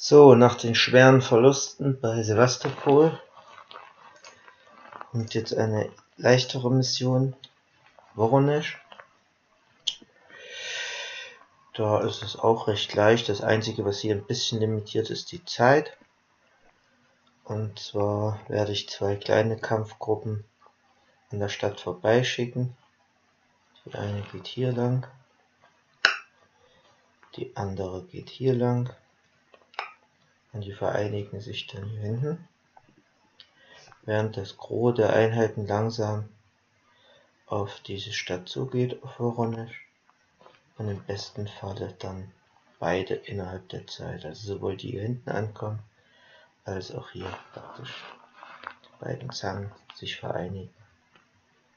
So, nach den schweren Verlusten bei Sevastopol kommt jetzt eine leichtere Mission, Voronezh. Da ist es auch recht leicht. Das einzige, was hier ein bisschen limitiert ist, die Zeit. Und zwar werde ich zwei kleine Kampfgruppen an der Stadt vorbeischicken. Die eine geht hier lang. Die andere geht hier lang. Und die vereinigen sich dann hier hinten. Während das Gros der Einheiten langsam auf diese Stadt zugeht, auf Voronezh. Und im besten Falle dann beide innerhalb der Zeit. Also sowohl die hier hinten ankommen, als auch hier praktisch die beiden Zangen sich vereinigen.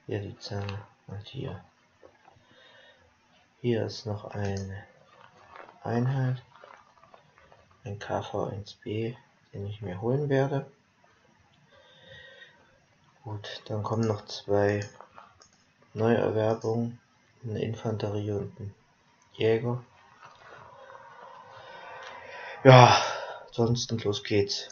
Hier die Zange und hier. Hier ist noch eine Einheit, ein KV1B, den ich mir holen werde. Gut, dann kommen noch zwei Neuerwerbungen, eine Infanterie und ein Jäger. Ja, ansonsten los geht's.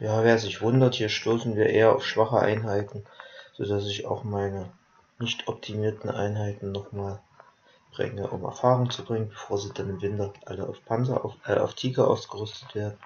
Ja, wer wundert, hier stoßen wir eher auf schwache Einheiten, sodass ich auch meine nicht optimierten Einheiten nochmal bringe, um Erfahrung zu bringen, bevor sie dann im Winter alle auf Panzer, auf, äh, auf Tiger ausgerüstet werden.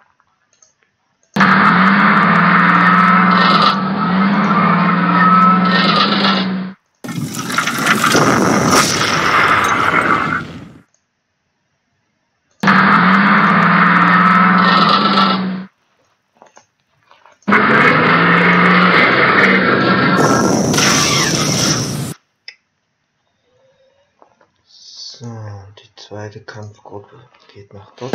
So, die zweite Kampfgruppe geht nach dort.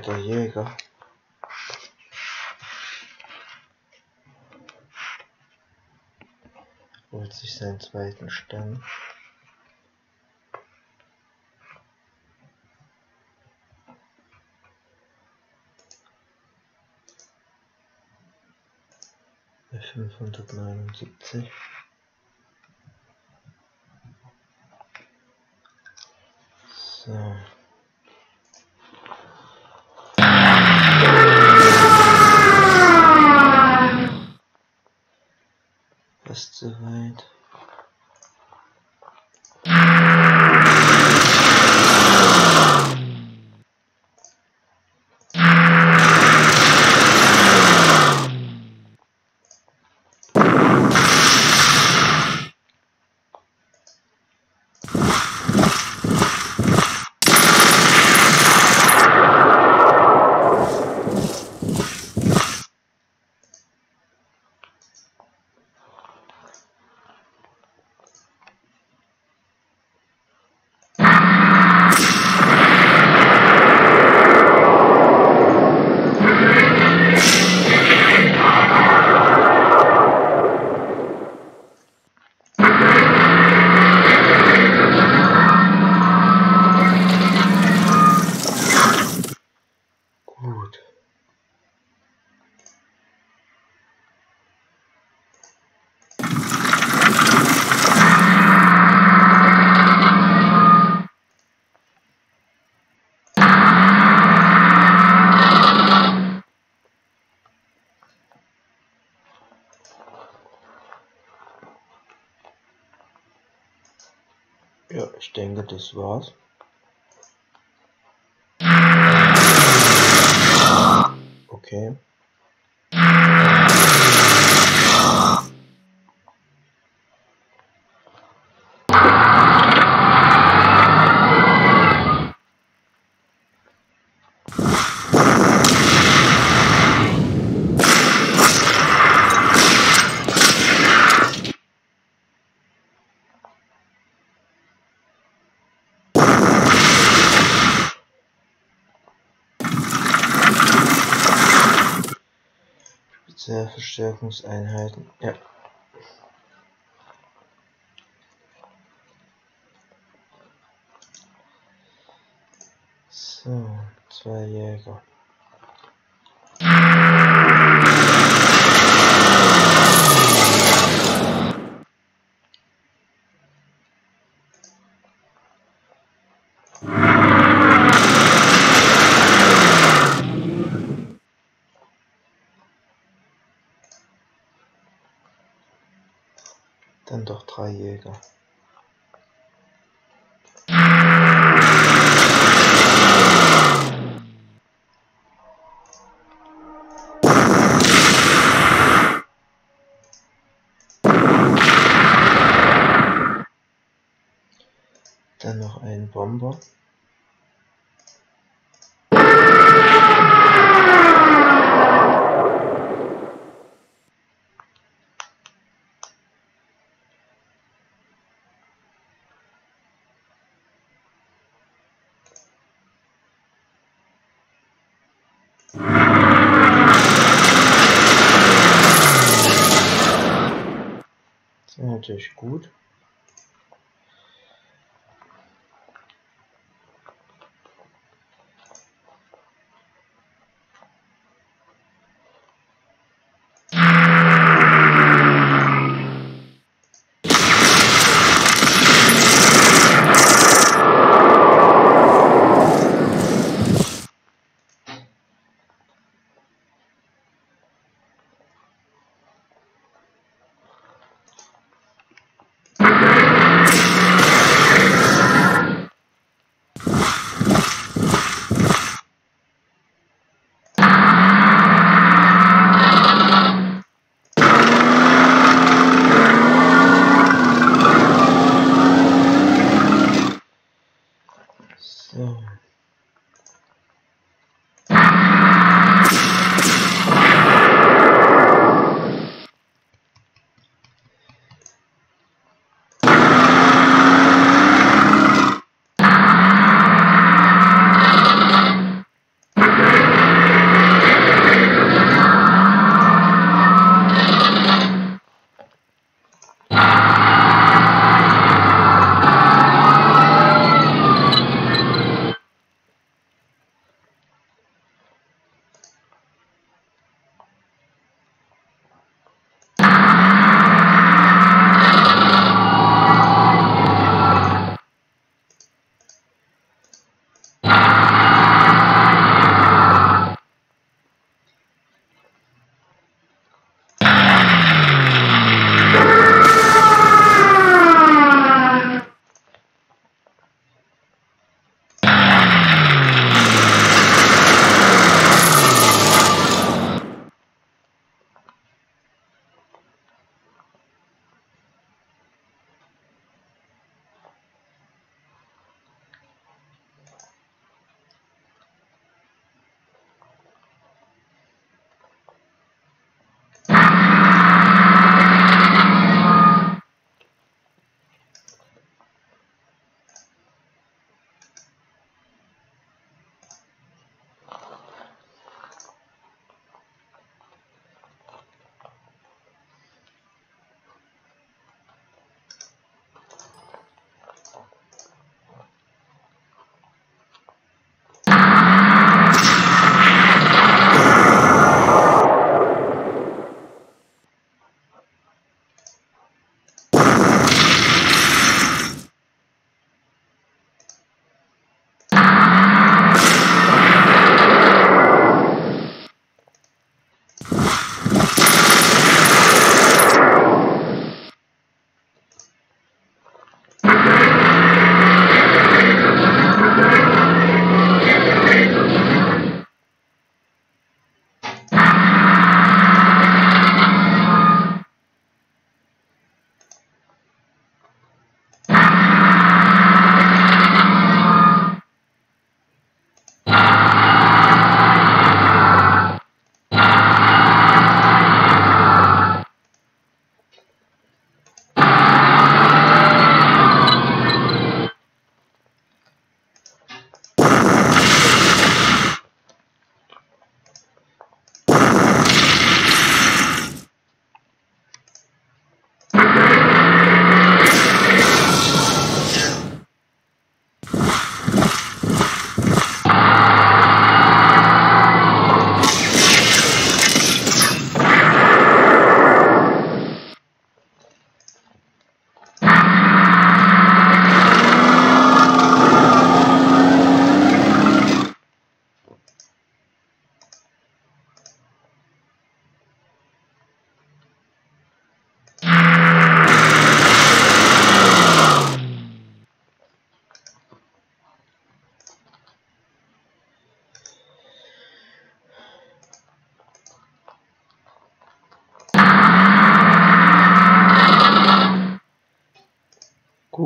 Zweiter Jäger. Holt sich seinen zweiten Stern. 579. So. Soweit. Spezialverstärkungseinheiten. Ja. So, zwei Jäger. Dann doch drei Jäger. Dann noch ein Bomber. Natürlich gut.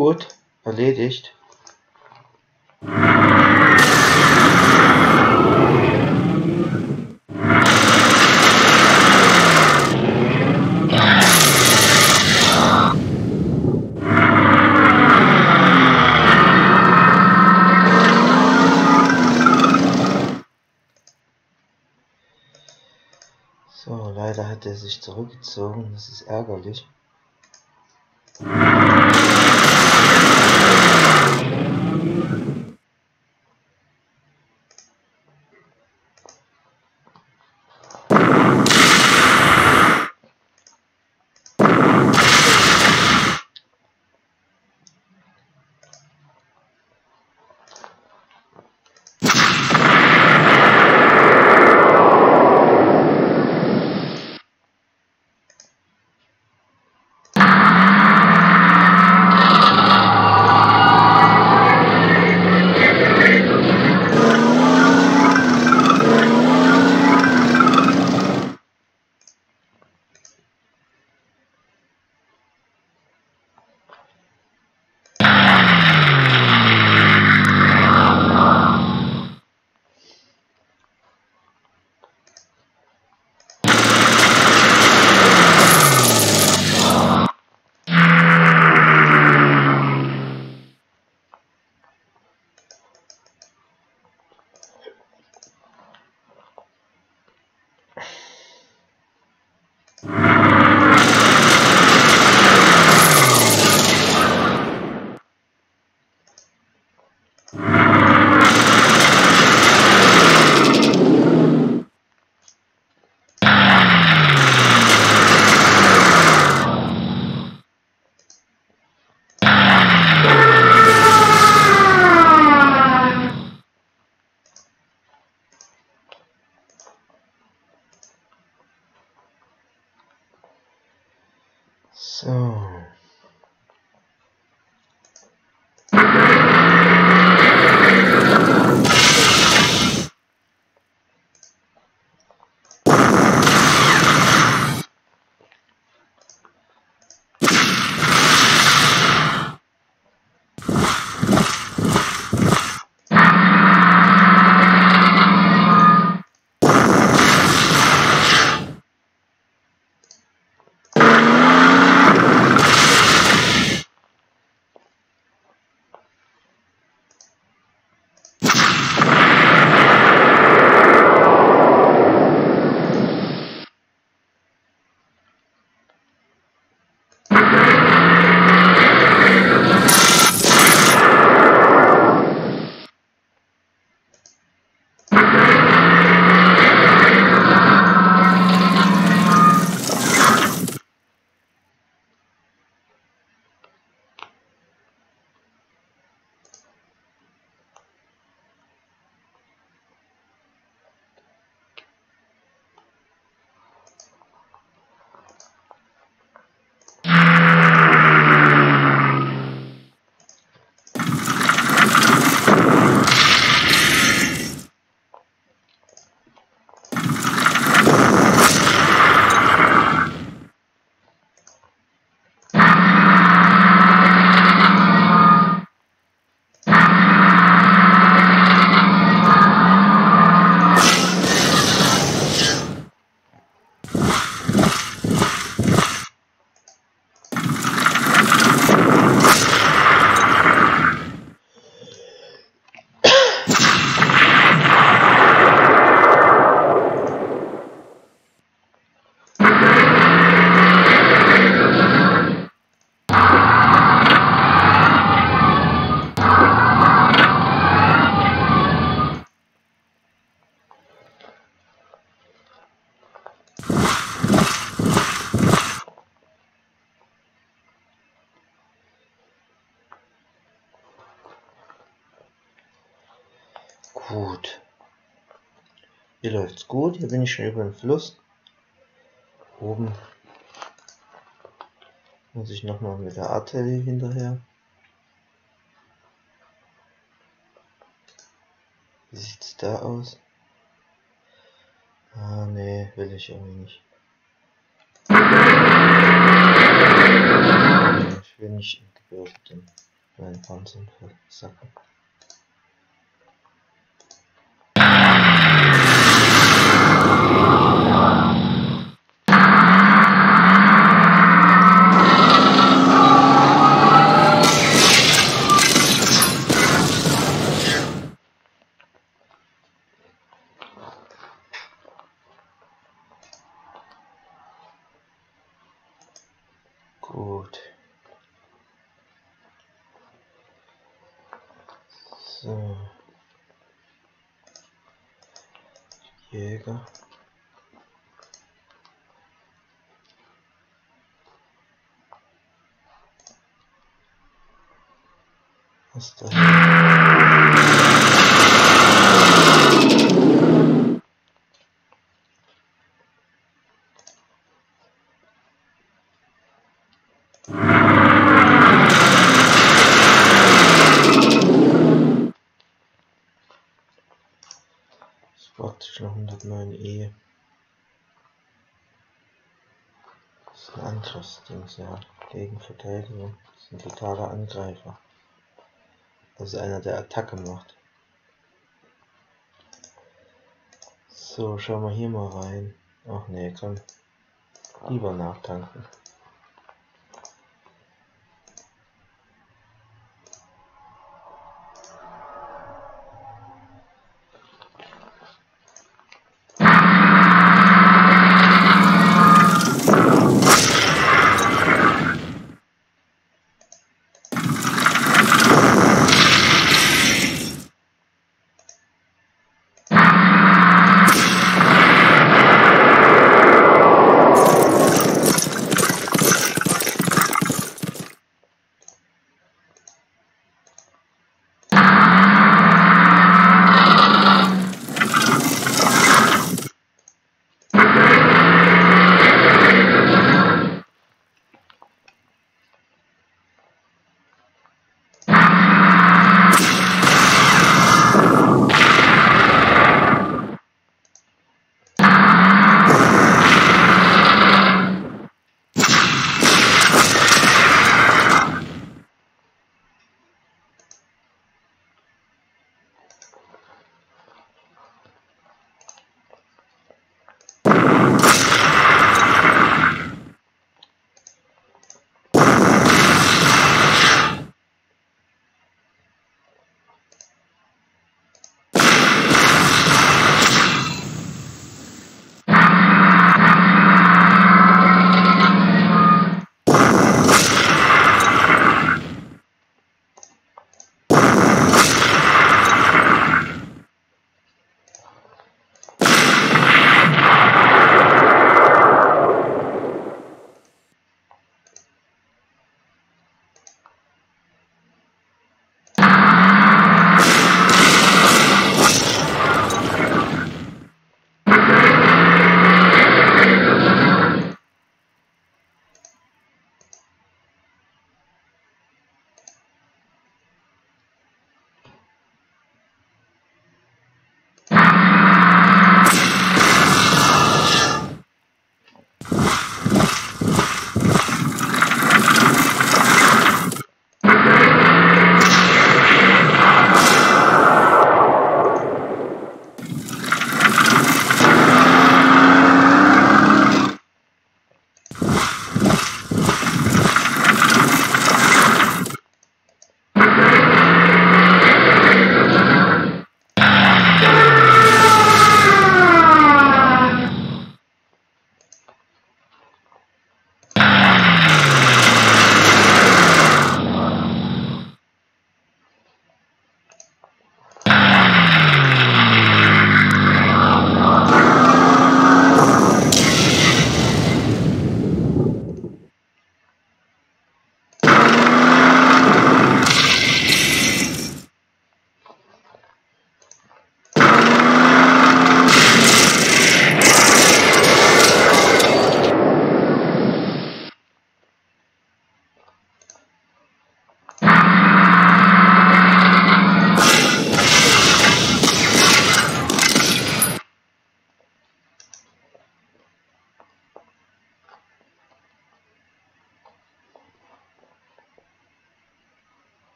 Gut, erledigt. So, leider hat er sich zurückgezogen, das ist ärgerlich. Läuft's gut. Hier bin ich schon über den Fluss. Oben muss ich nochmal mit der Arterie hinterher. Wie sieht's da aus? Ah, nee, will ich irgendwie nicht. Ich will nicht in gebürtigen meinen Panzern versacken. Gut. So. Jäger. Was da? Das braucht sich noch 109 E. Das ist ein Angriffsdings, ja. Gegen Verteidigung. Ein totaler Angreifer. Ist einer, der Attacke macht. So, schauen wir hier mal rein. Ach nee, komm. Lieber nachtanken.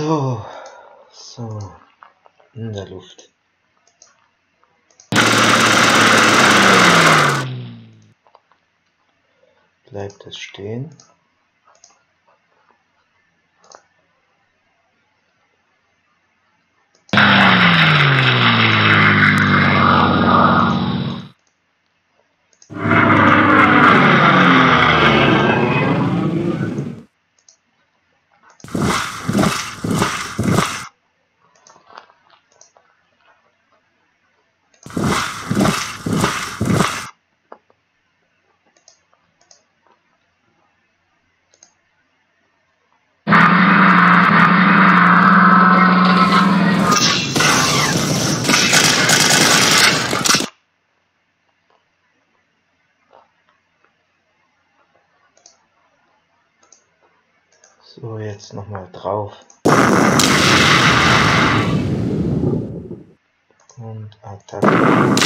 So, so, in der Luft. Bleibt es stehen. So, jetzt nochmal drauf. Und Attacke.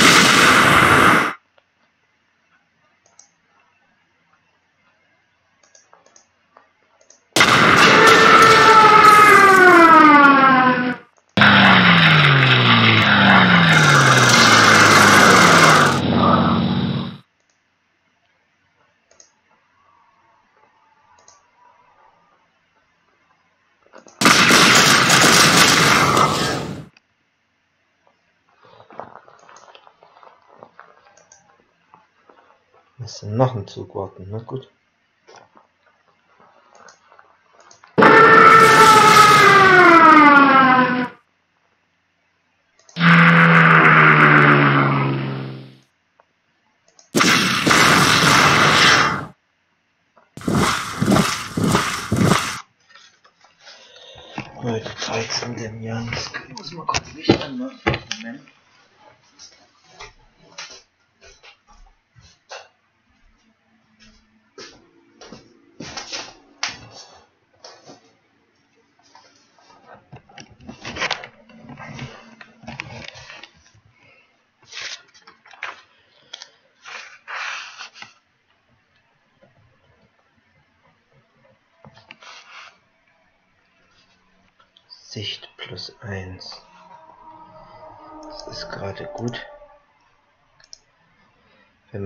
Müssen noch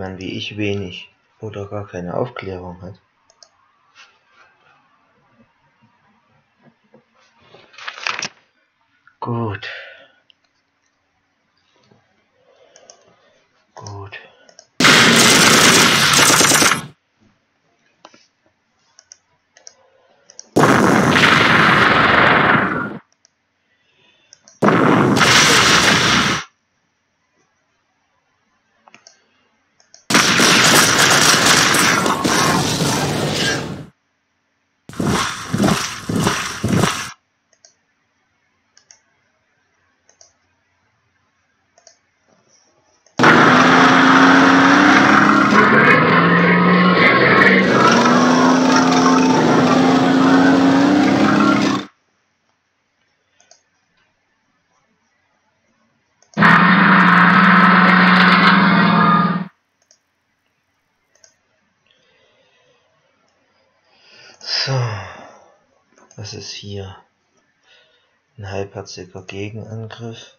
man wie ich wenig oder gar keine Aufklärung hat. 4. Ein halbherziger Gegenangriff.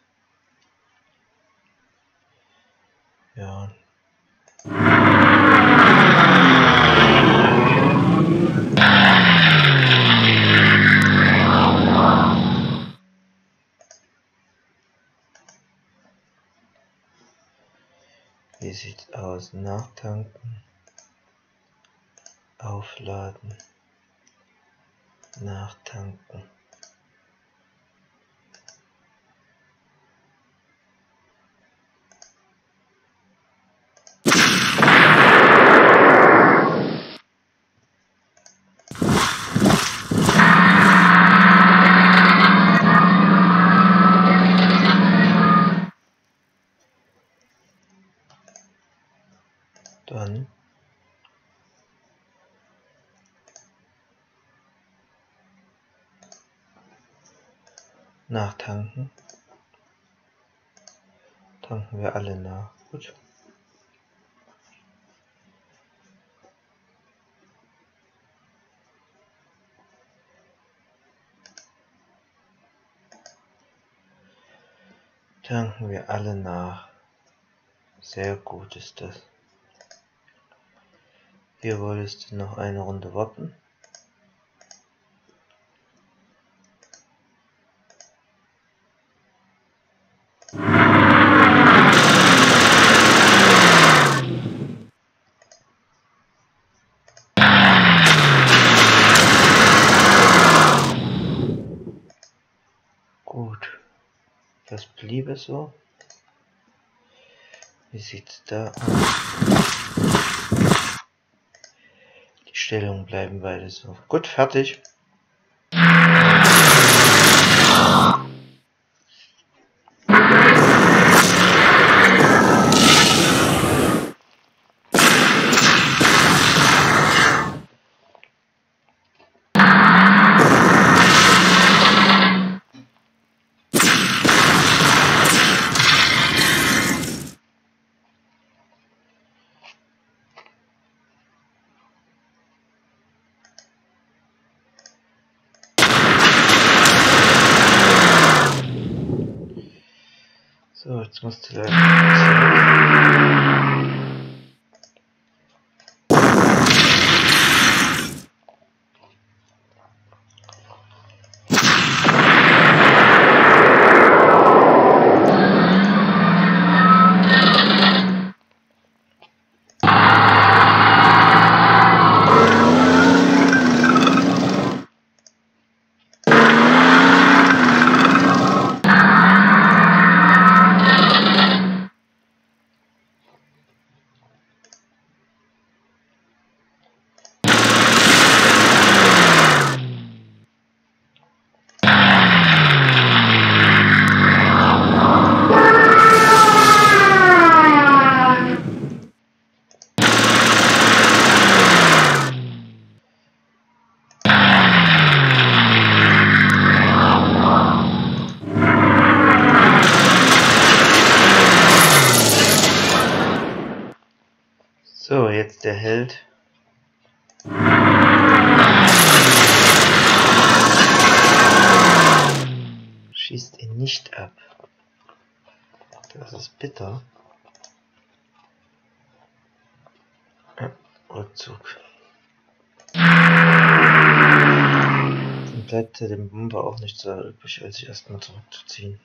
Ja. Wie sieht's aus? Nachtanken. Aufladen. Nachtanken. wir alle nach. Gut. Tanken wir alle nach. Sehr gut ist das. Wir wolltest noch eine Runde warten. Bliebe so. Wie sieht's da aus? Die Stellungen bleiben beide so. Gut, fertig. So, jetzt musst du leider. So, jetzt der Held. Schießt ihn nicht ab. Das ist bitter. Ja, Rückzug. Bleibt dem Bomber auch nichts so übrig, als sich erstmal zurückzuziehen.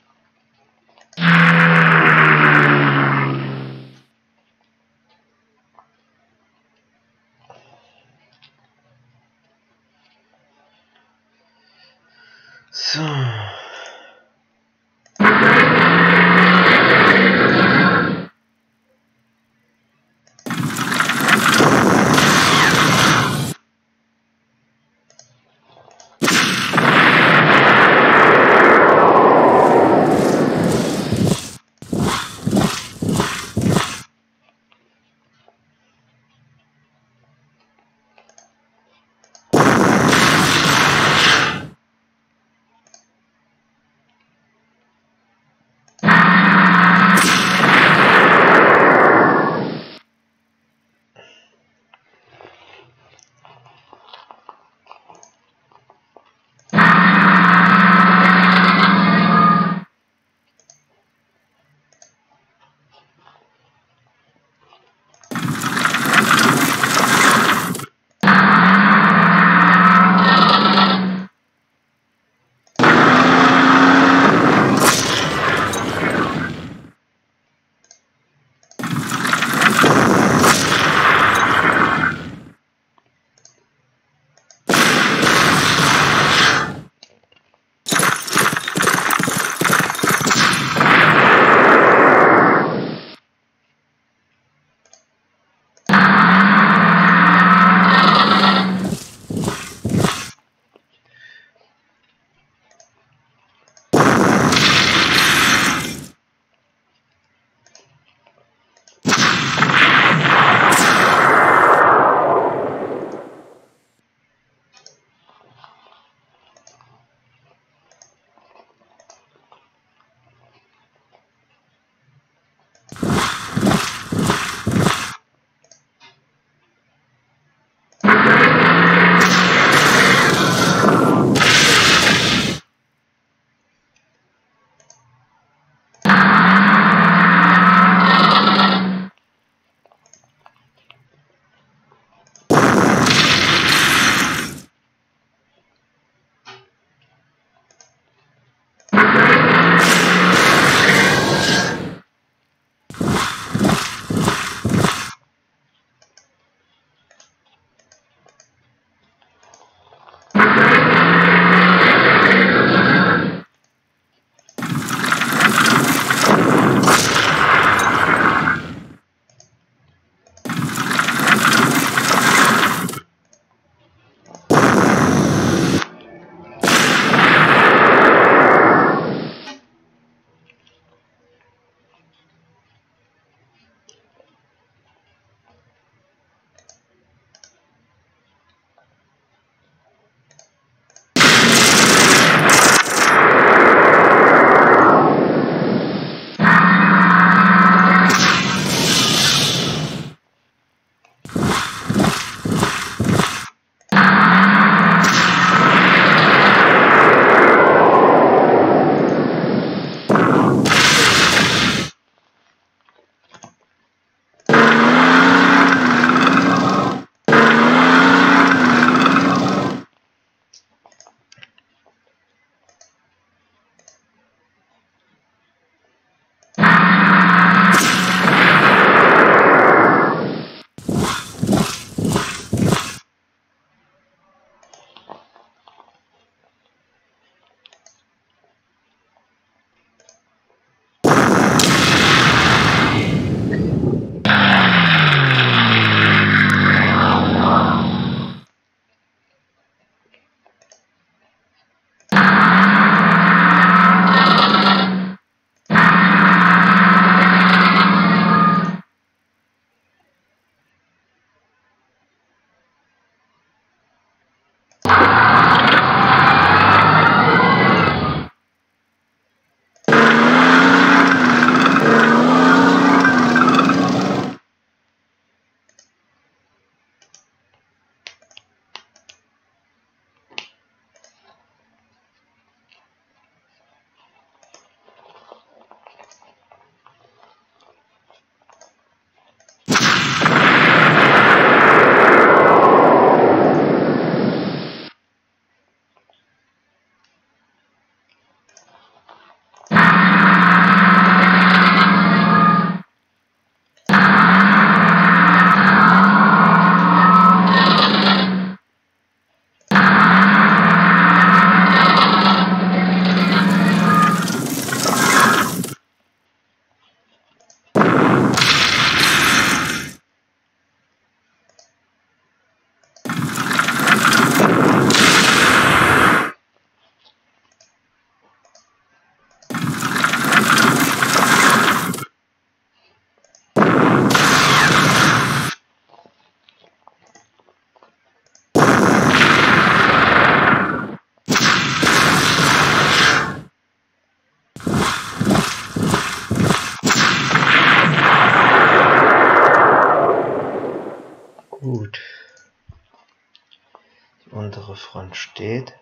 Front steht.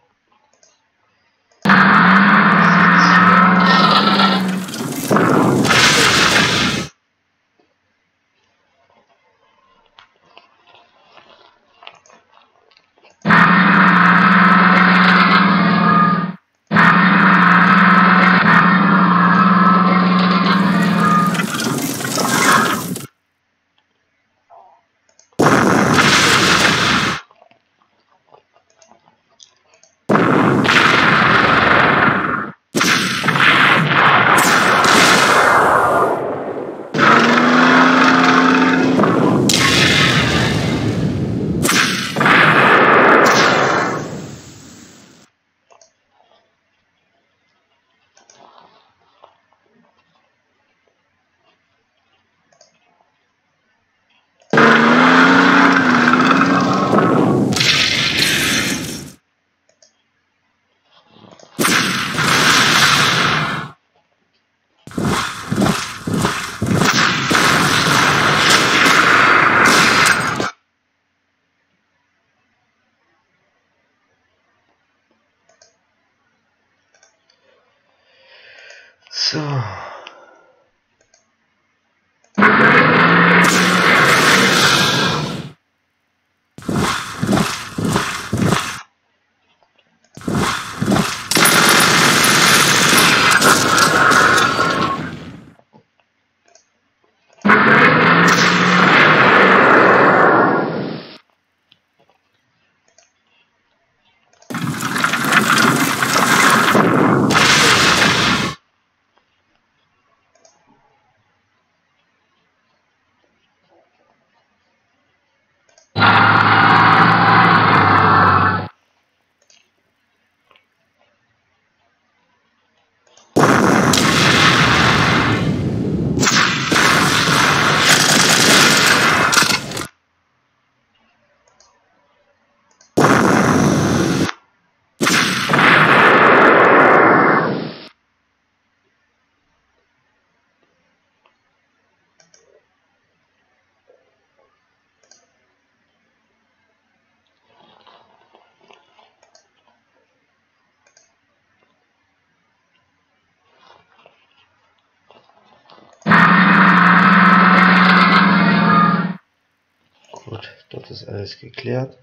Alles geklärt.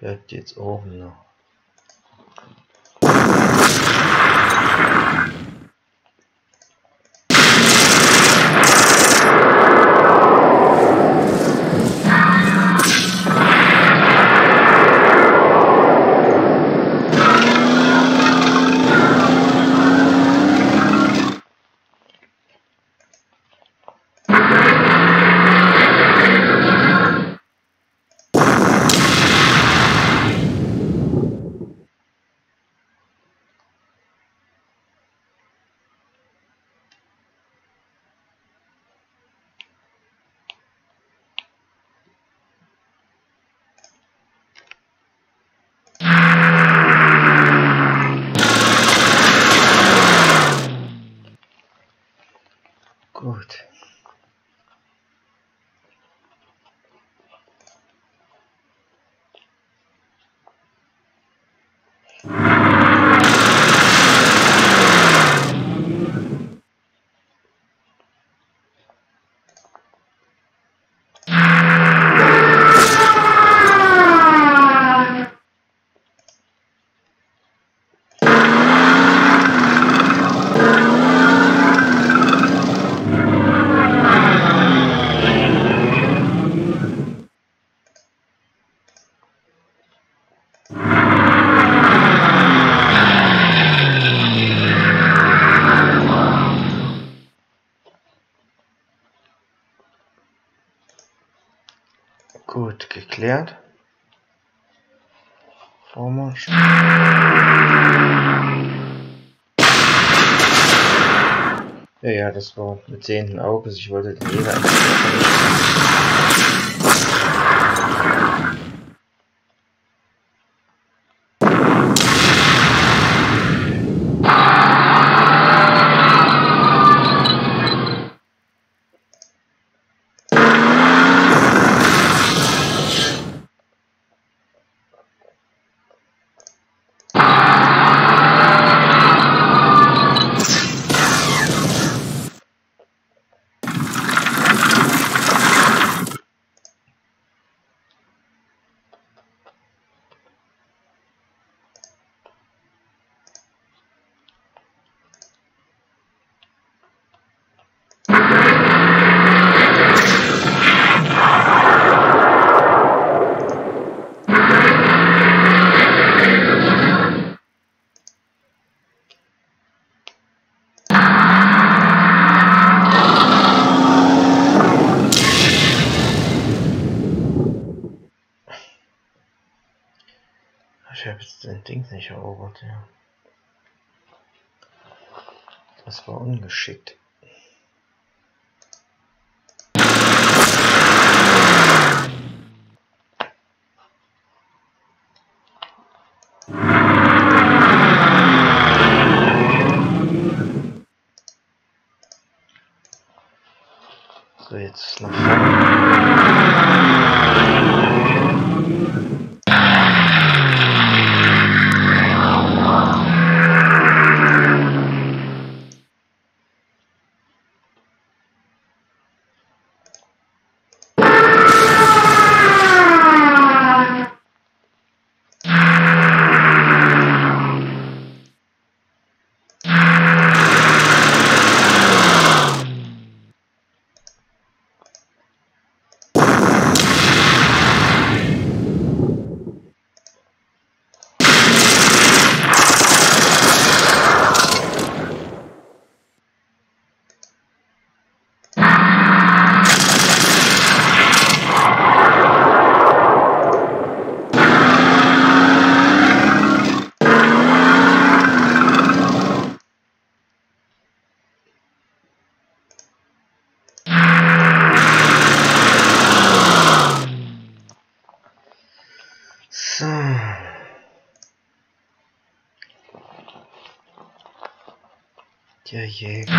Bleibt jetzt oben noch. Gut, geklärt. Vormarsch. Ja, ja, das war mit sehenden Auges. Ich wollte den Jäger Jäger.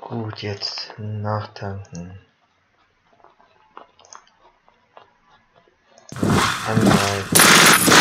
Gut, jetzt nachtanken. Angreifen.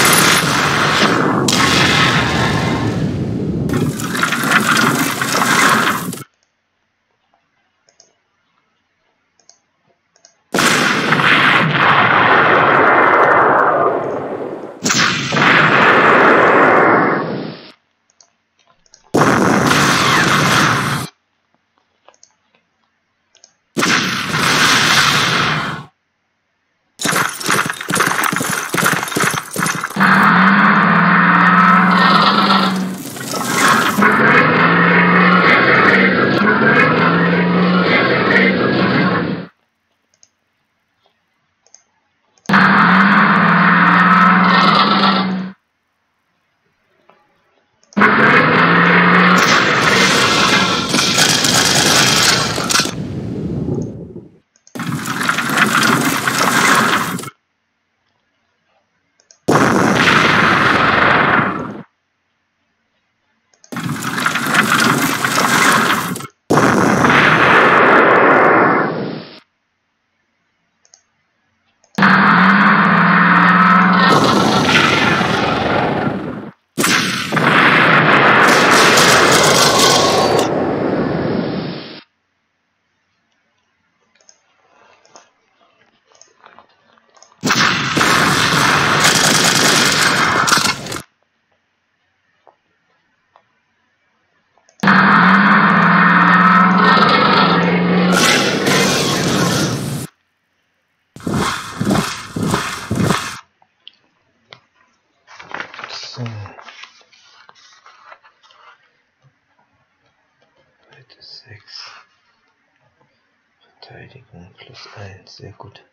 Sehr gut.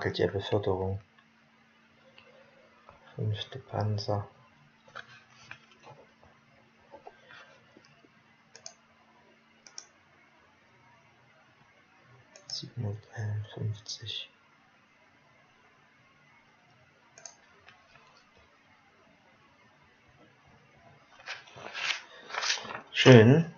Hakelt ja Beförderung. Fünfte Panzer. Siebenhunderteinundfünfzig. Schön.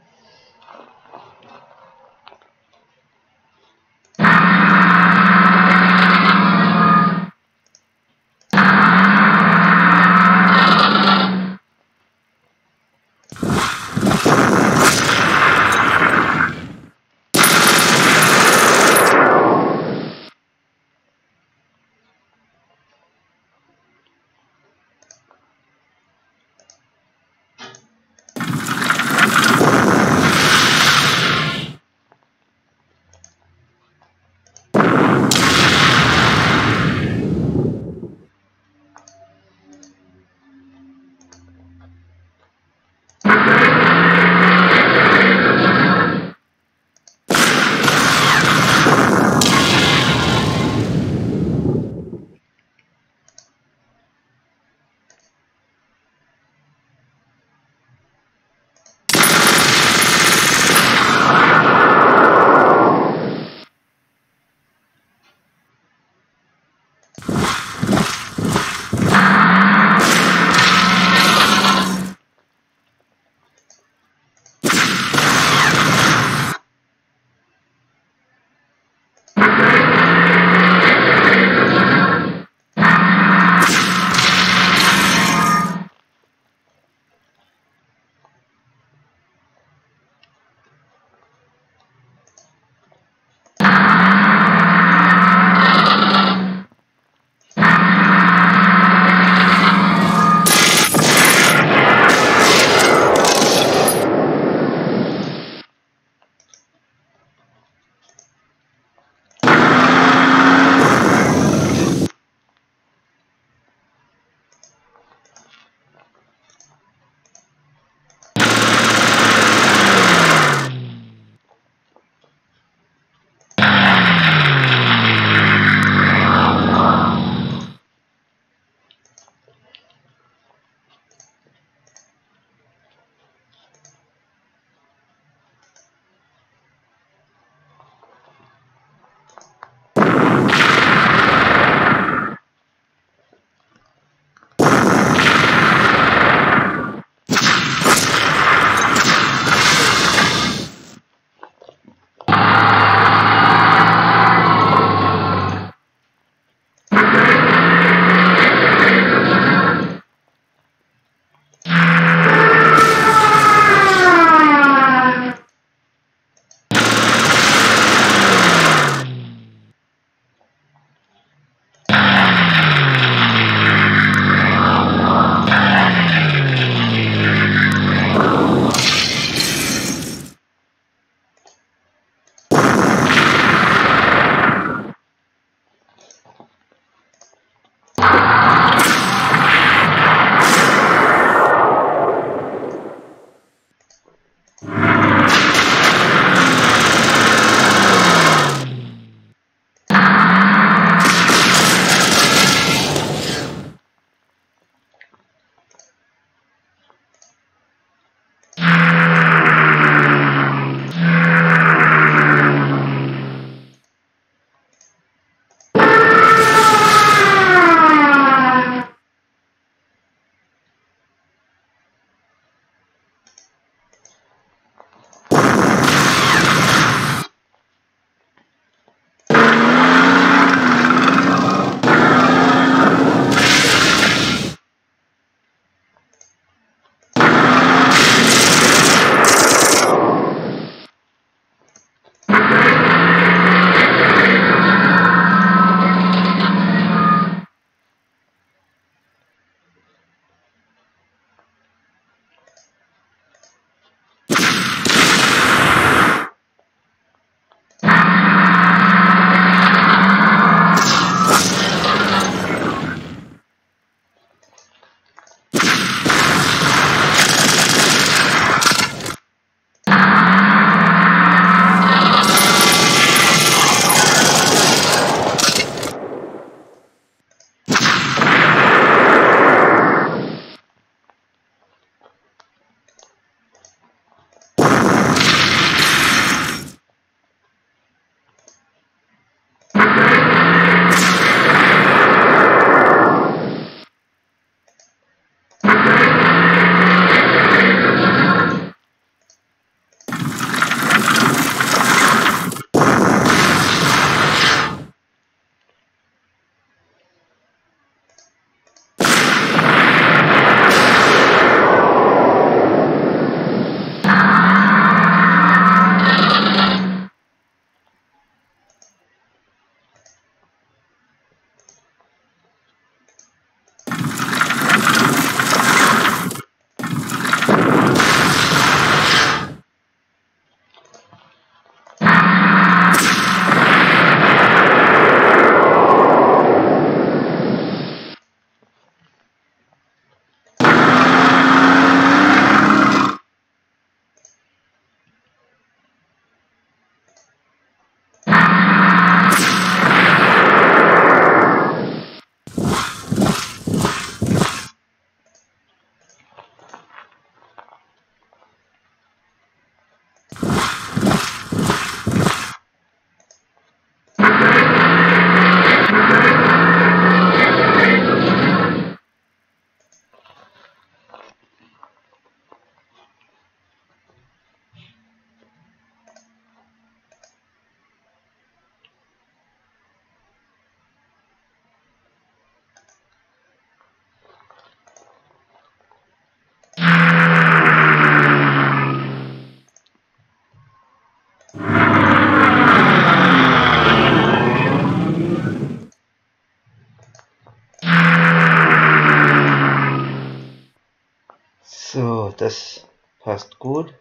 Das passt gut.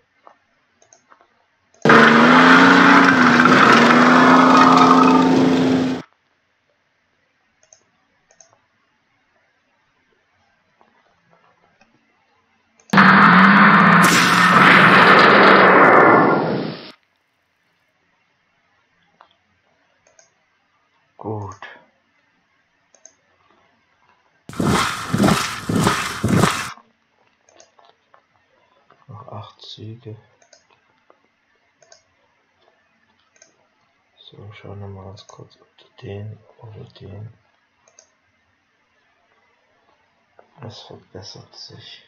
Züge. So, schauen wir mal ganz kurz, ob den oder den. Es verbessert sich.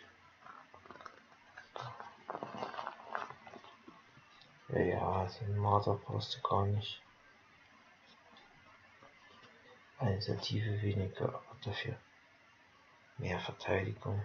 Ja, den Marder brauchst du gar nicht. Eine Initiative weniger, aber dafür mehr Verteidigung.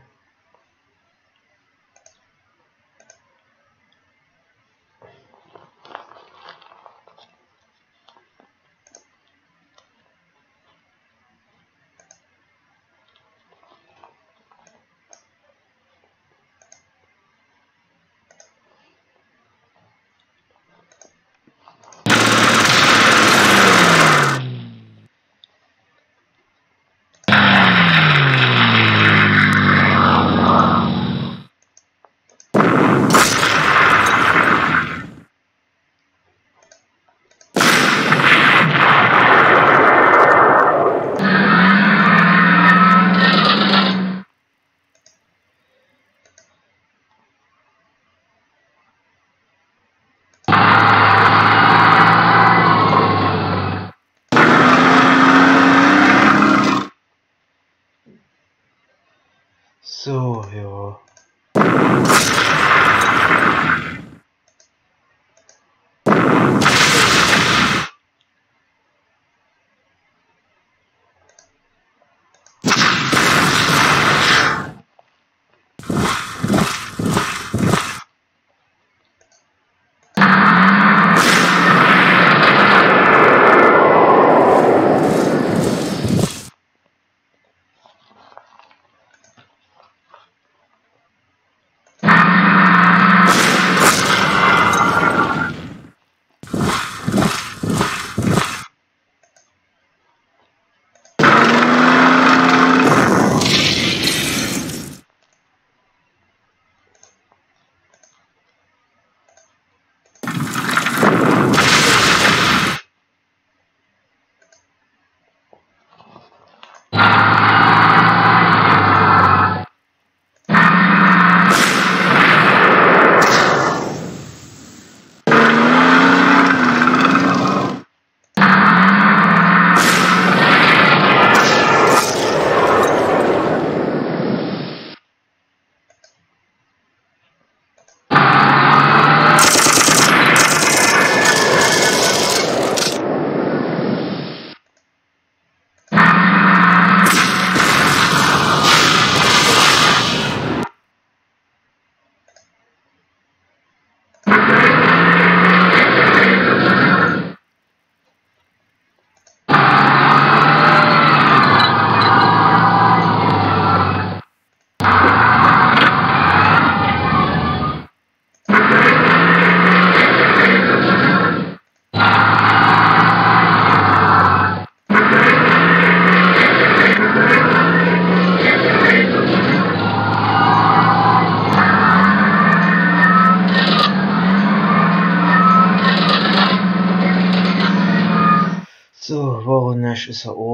Ist erobert.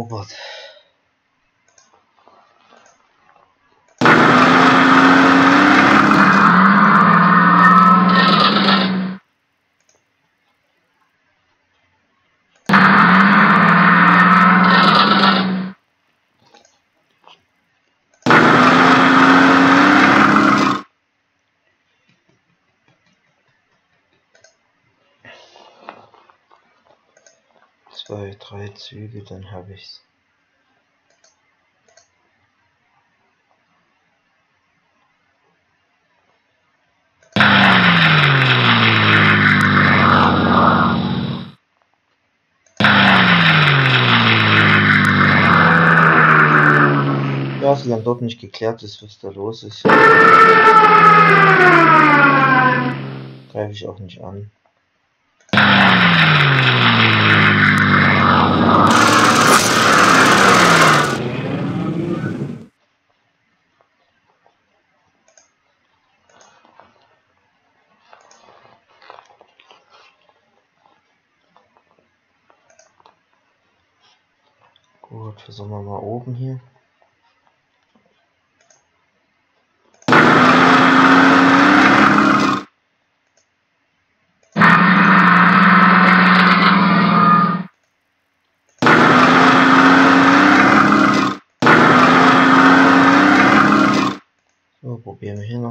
zwei, drei Züge, dann habe ich's. Ja, solange dort nicht geklärt ist, was da los ist, greife ich auch nicht an. Gut, versuchen wir mal oben hier. Bien.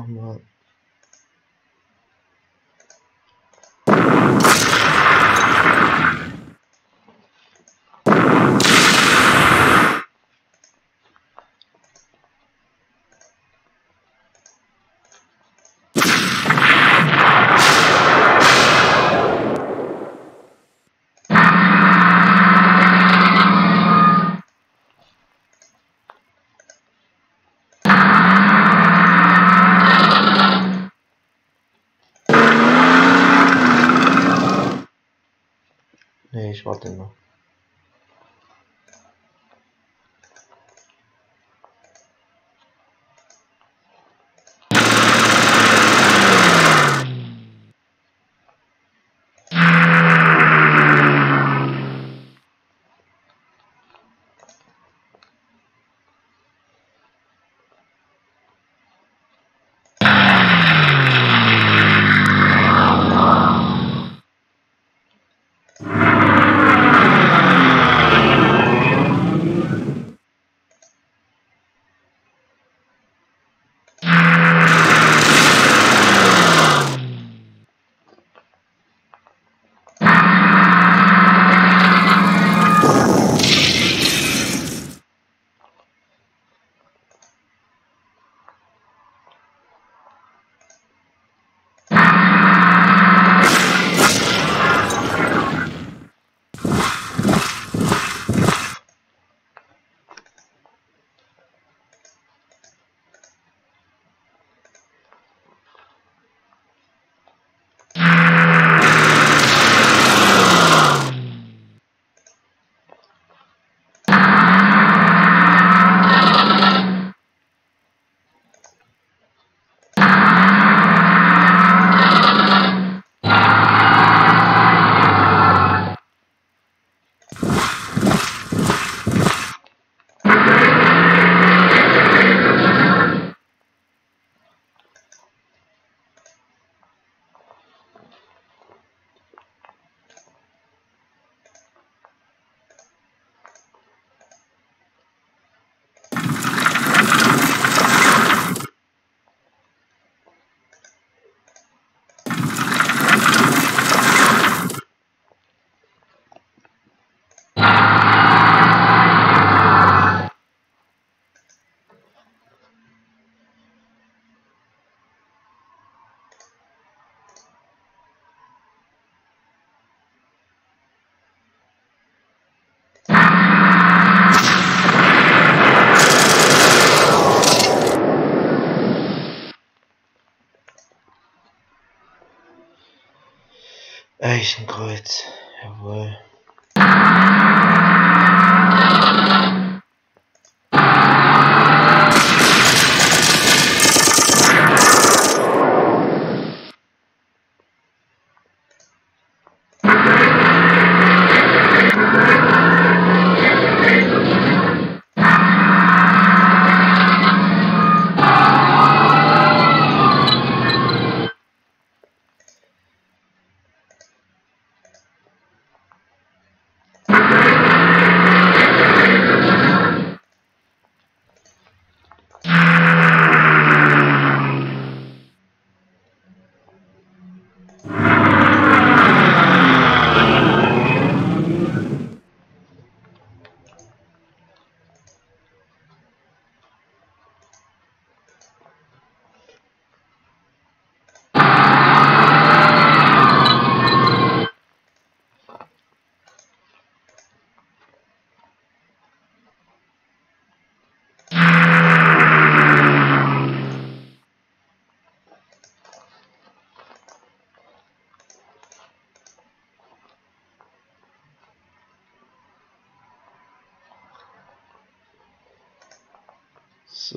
Eichenkreuz, jawohl.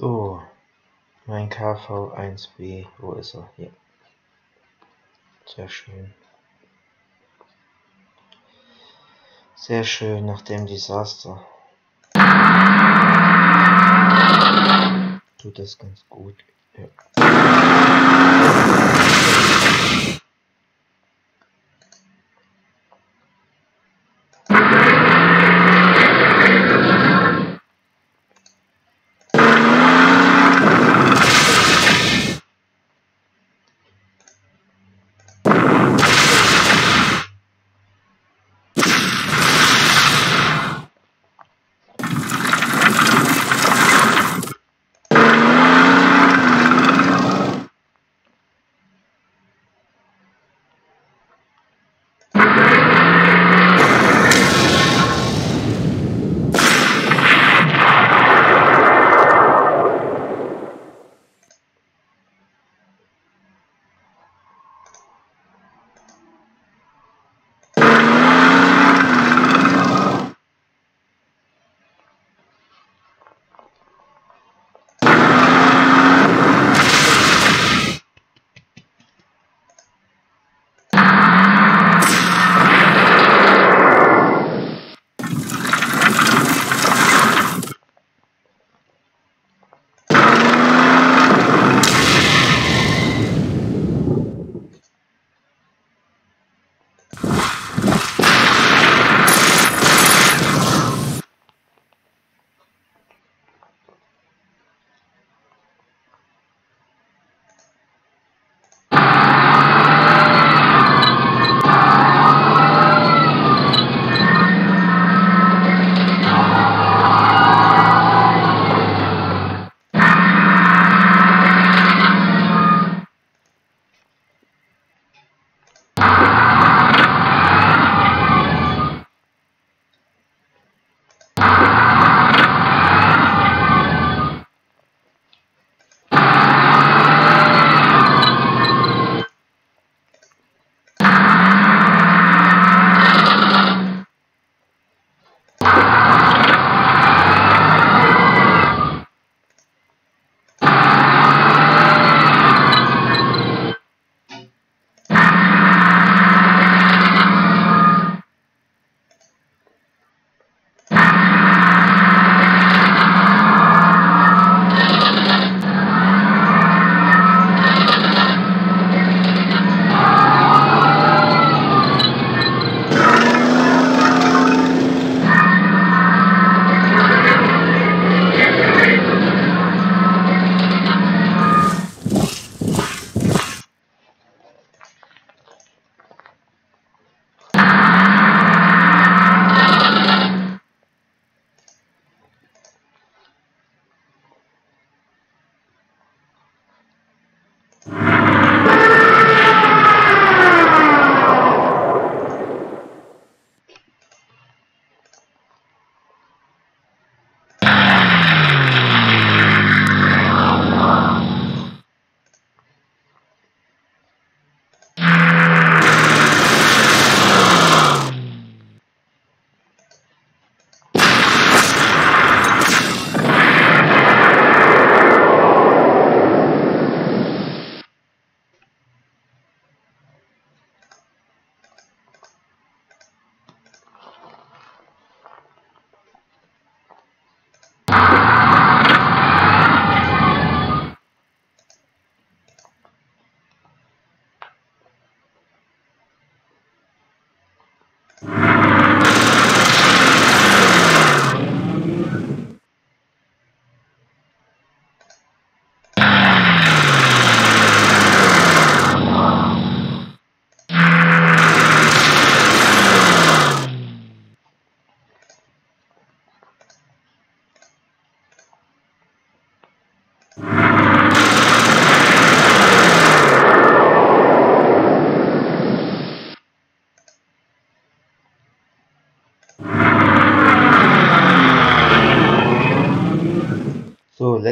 So, mein KV1B, wo ist er? Hier. Sehr schön. Sehr schön nach dem Desaster. Tut das ganz gut. Ja.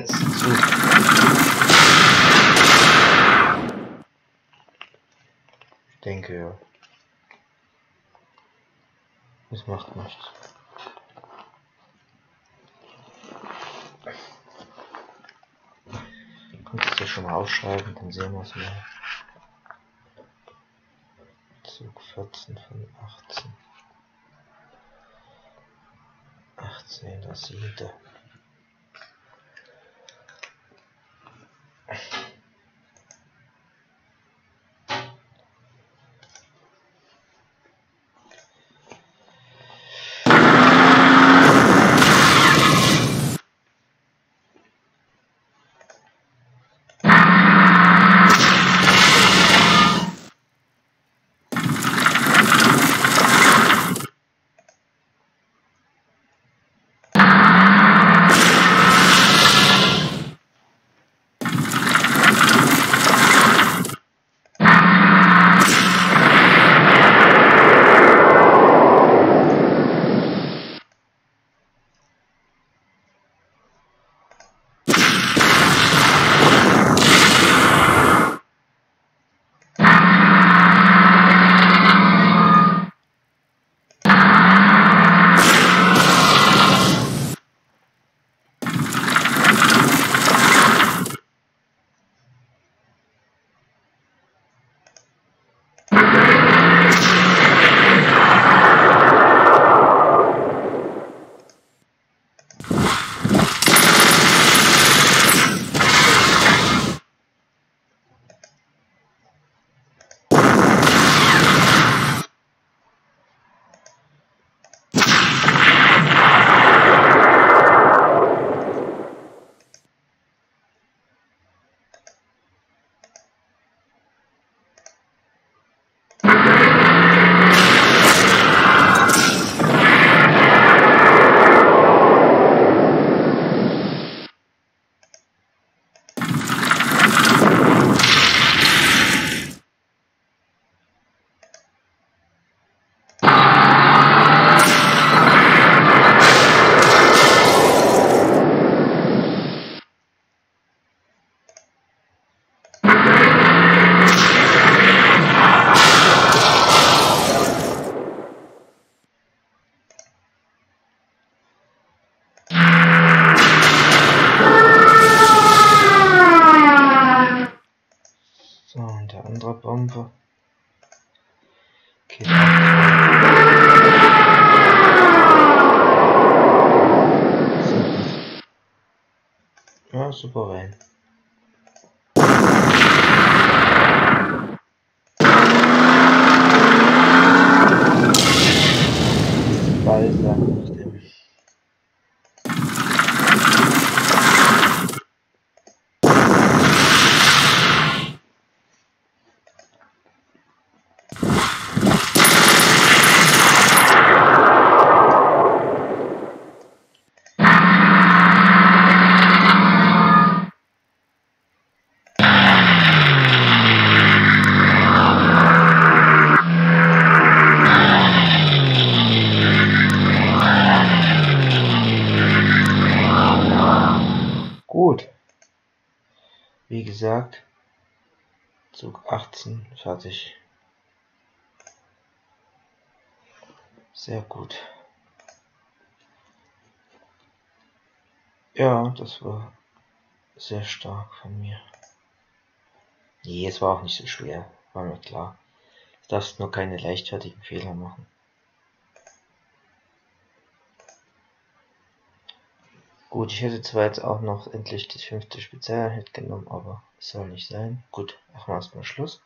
Letzten Zug. Ich denke ja. Es macht nichts. Kannst du das schon mal aufschreiben, dann sehen wir es mal. Zug 14 von 18. 18.7. Thank you. 18 fertig. Sehr gut. Ja, das war sehr stark von mir. Nee, es war auch nicht so schwer, war mir klar. Du darfst nur keine leichtfertigen Fehler machen. Gut, ich hätte zwar jetzt auch noch endlich das fünfte Spezialeinheit genommen, aber es soll nicht sein. Gut, machen wir erstmal Schluss.